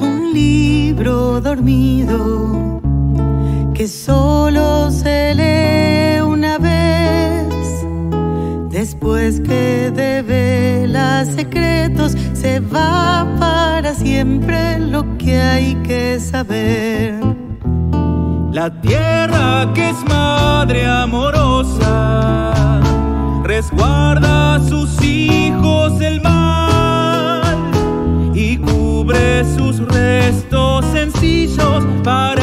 un libro dormido que solo se lee una vez. Después que devela secretos, se va para siempre lo que hay que saber. La tierra que es madre amorosa resguarda a sus hijos del mal y sus restos sencillos para